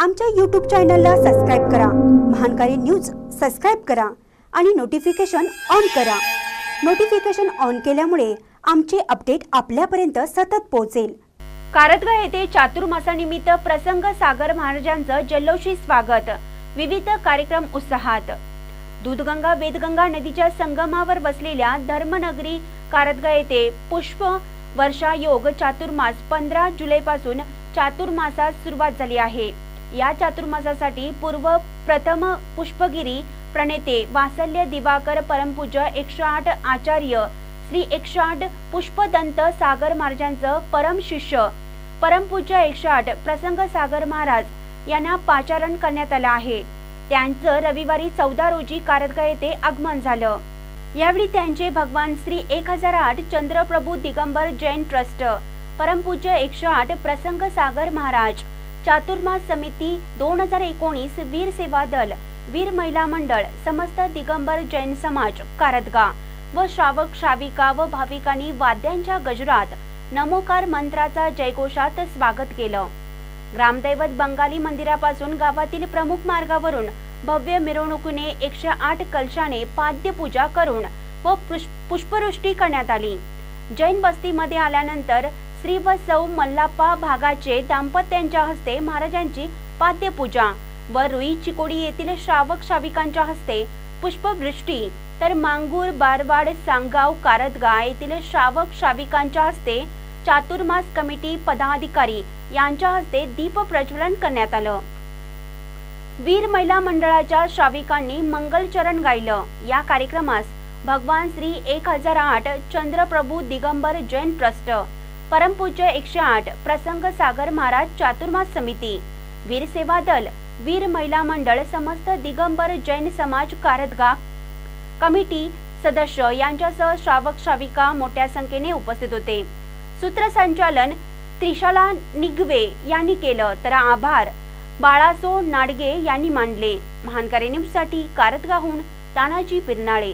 आमच्या यूट्यूब चॅनलला सबस्क्राईब करा. महानकारी न्यूज सबस्क्राईब करा आणि नोटिफिकेशन ऑन करा. नोटिफिकेशन ऑन केल्यामुळे आमचे अपडेट आपल्यापर्यंत सतत पोहोचेल. कारदगा येथे चातुर्मासानिमित्त प्रसंग सागर महाराजांचं जल्लोषी स्वागत. विविध कार्यक्रम उत्साहात. दूधगंगा वेदगंगा नदीच्या संगमावर बसलेल्या धर्मनगरी कारदगा येथे पुष्प वर्षा योग चातुर्मास पंधरा जुलैपासून चातुर्मासास सुरुवात झाली आहे. या चातुर्मासासाठी पूर्व प्रथम पुष्पगिरी प्रणेते वासल्य दिवाकर परमपूज्य एकशे आठ आचार्य श्री एकशे आठ पुष्पदंत सागर महाराजांचं परम शिष्य परमपूज्य एकशे आठ प्रसंग सागर महाराज यांना पाचारण करण्यात आलं आहे. त्यांचं रविवारी चौदा रोजी कारदगा येथे आगमन झालं. यावेळी त्यांचे भगवान श्री एक हजार आठ चंद्रप्रभू दिगंबर जैन ट्रस्ट परमपूज्य एकशे आठ प्रसंग सागर महाराज चातुर्मास समिती दोन हजार एकोणीस वीर सेवा दल वीर महिला मंडळ समस्त दिगंबर जैन समाज कारदगा व श्रावक श्राविका व भाविकांनी वाद्यांच्या गजरात नमोकार मंत्राचा जयघोषात स्वागत केलं. ग्रामदैवत बंगाली मंदिरापासून गावातील प्रमुख मार्गावरून भव्य मिरवणुकीने एकशे आठ कलशाने पाद्यपूजा करून व पुष्पवृष्टी करण्यात आली. जैन बस्तीमध्ये आल्यानंतर श्री व सौ मल्लाप्पा भागाचे दाम्पत्यांच्या हस्ते महाराजांची पाद्यपूजा. व रुई चिकोडी येथील श्रावक श्राविकांच्या हस्ते पुष्पवृष्टी. तर मांगूर बारवाड सांगाव कारदगा येथील श्रावक श्राविकांच्या हस्ते चातुर्मास कमिटी पदाधिकारी यांच्या हस्ते दीप प्रज्वलन करण्यात आलं. वीर महिला मंडळाच्या श्राविकांनी मंगलचरण गायलं. या कार्यक्रमास भगवान श्री एक हजार आठ चंद्रप्रभू दिगंबर जैन ट्रस्ट परमपूज्य एकशे आठ प्रसंग सागर महाराज चातुर्मास समिती. वीर सेवा दल वीर महिला मंडळ समस्त दिगंबर जैन समाज कारदगा कमिटी सदस्य यांच्यासह श्रावक श्राविका मोठ्या संख्येने उपस्थित होते. सूत्रसंचालन त्रिशाला निगवे यांनी केलं तर आभार. बाळासो नाडगे यांनी मांडले. महानकारी न्यूजसाठी कारदगाहून तानाजी पिरनाळे.